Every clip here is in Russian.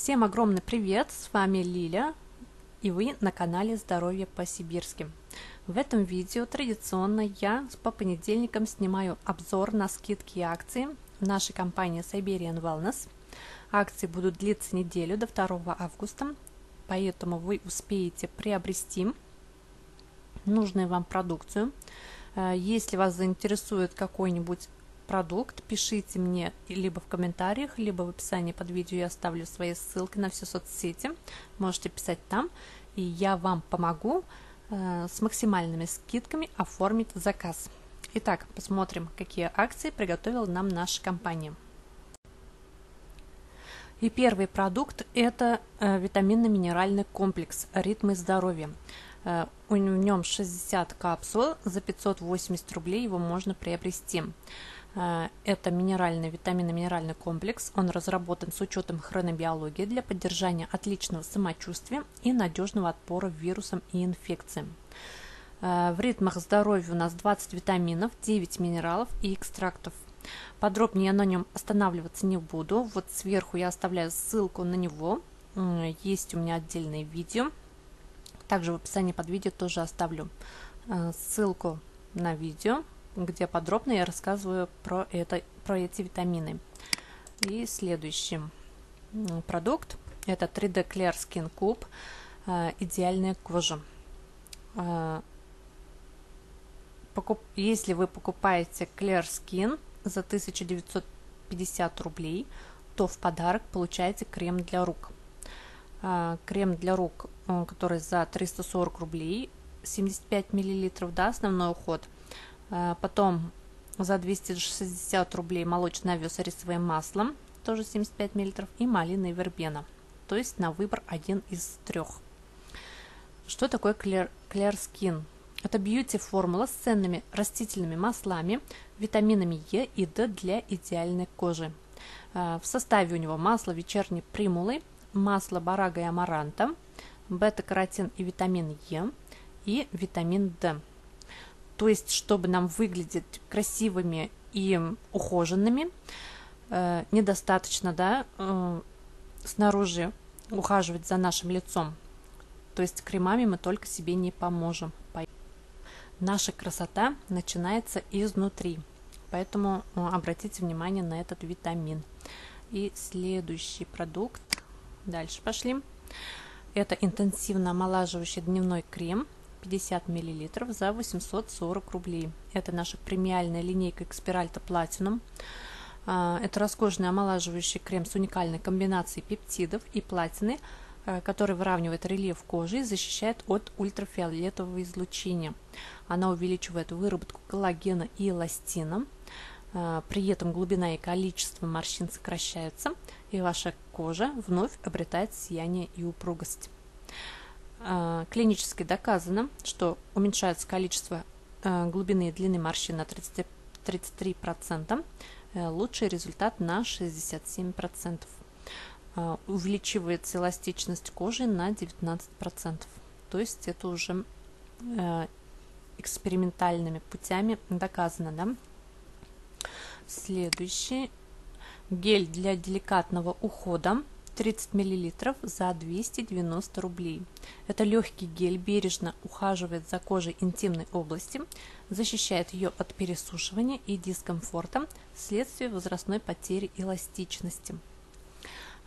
Всем огромный привет, с вами Лиля, и вы на канале Здоровье по-сибирски. В этом видео традиционно я по понедельникам снимаю обзор на скидки и акции в нашей компании Siberian Wellness. Акции будут длиться неделю до 2 августа, поэтому вы успеете приобрести нужную вам продукцию. Э, если вас заинтересует какой-нибудь продукт, пишите мне либо в комментариях, либо в описании под видео я оставлю свои ссылки на все соцсети. Можете писать там, и я вам помогу э, с максимальными скидками оформить заказ. Итак, посмотрим, какие акции приготовила нам наша компания. И первый продукт – это э, витаминно-минеральный комплекс «Ритмы здоровья». Э, в нем 60 капсул, за 580 рублей его можно приобрести. Э, это минеральный витаминно-минеральный комплекс. Он разработан с учетом хронобиологии для поддержания отличного самочувствия и надежного отпора вирусам и инфекциям. Э, в ритмах здоровья у нас 20 витаминов, 9 минералов и экстрактов. Подробнее я на нем останавливаться не буду. Вот сверху я оставляю ссылку на него. Есть у меня отдельное видео. Также в описании под видео тоже оставлю э, ссылку на видео где подробно я рассказываю про, это, про эти витамины. И следующий продукт это 3D Clear Skin Cube э, идеальная кожа. Э, если вы покупаете Clear Skin за 1950 рублей, то в подарок получаете крем для рук. Э, крем для рук, который за 340 рублей, 75 миллилитров, да, основной уход – а, потом за 260 рублей молочный овес рисовое масло, тоже 75 мл, и малина и вербена. То есть на выбор один из трех. Что такое Clear, Clear Skin? Это бьюти-формула с ценными растительными маслами, витаминами Е и Д для идеальной кожи. А, в составе у него масло вечерней примулы, масло барага и амаранта, бета-каротин и витамин Е и витамин D. То есть, чтобы нам выглядеть красивыми и ухоженными, э, недостаточно, да, э, снаружи ухаживать за нашим лицом. То есть кремами мы только себе не поможем. Наша красота начинается изнутри. Поэтому э, обратите внимание на этот витамин. И следующий продукт. Дальше пошли. Это интенсивно омолаживающий дневной крем 50 мл за 840 рублей. Это наша премиальная линейка Экспиральта. А, это роскошный омолаживающий крем с уникальной комбинацией пептидов и платины, а, который выравнивает рельеф кожи и защищает от ультрафиолетового излучения. Она увеличивает выработку коллагена и эластина. А, при этом глубина и количество морщин сокращаются, и ваша кожа вновь обретает сияние и упругость. А, клинически доказано, что уменьшается количество а, глубины и длины морщин на 30, 33%, э, лучший результат на 67%. А, увеличивается эластичность кожи на 19%. То есть это уже э, экспериментальными путями доказано. Да? Следующий гель для деликатного ухода 30 мл за 290 рублей. Это легкий гель, бережно ухаживает за кожей интимной области, защищает ее от пересушивания и дискомфорта вследствие возрастной потери эластичности.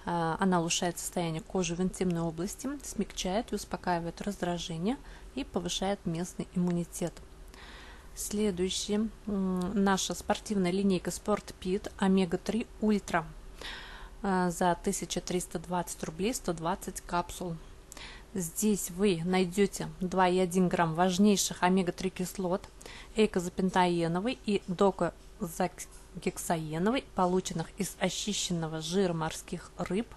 А, она улучшает состояние кожи в интимной области, смягчает и успокаивает раздражение и повышает местный иммунитет. Следующий наша спортивная линейка Sport Pit Омега 3 Ультра а, за 1320 рублей 120 капсул. Здесь вы найдете 2,1 грамм важнейших омега-3 кислот, эйкозапентаеновой и докозагексаеновой, полученных из очищенного жира морских рыб.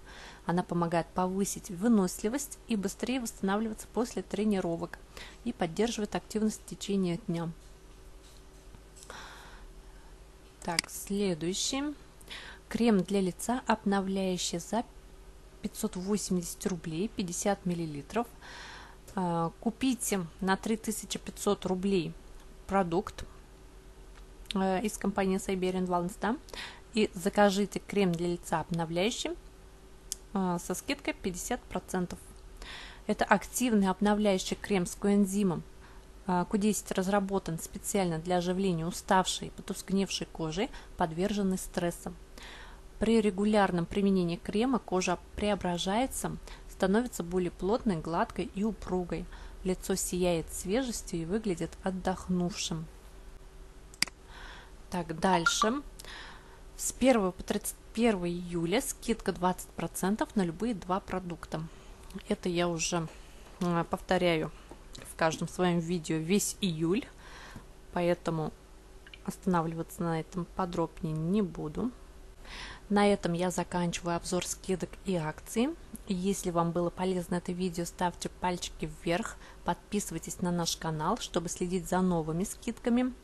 Она помогает повысить выносливость и быстрее восстанавливаться после тренировок и поддерживает активность в течение дня. Так, следующий. Крем для лица обновляющий за 580 рублей 50 миллилитров. А, купите на 3500 рублей продукт а, из компании Siberian Wellness да, и закажите крем для лица обновляющий э, со скидкой 50%. Это активный обновляющий крем с коэнзимом. Q10 разработан специально для оживления уставшей, потускневшей кожи, подверженной стрессам. При регулярном применении крема кожа преображается, становится более плотной, гладкой и упругой. Лицо сияет свежестью и выглядит отдохнувшим. Так, дальше. С 1 по 31 июля скидка 20% на любые два продукта. Это я уже а, повторяю в каждом своем видео весь июль, поэтому останавливаться на этом подробнее не буду. На этом я заканчиваю обзор скидок и акций. Если вам было полезно это видео, ставьте пальчики вверх, подписывайтесь на наш канал, чтобы следить за новыми скидками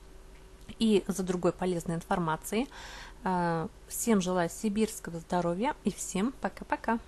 и за другой полезной информацией. Э, всем желаю сибирского здоровья и всем пока-пока!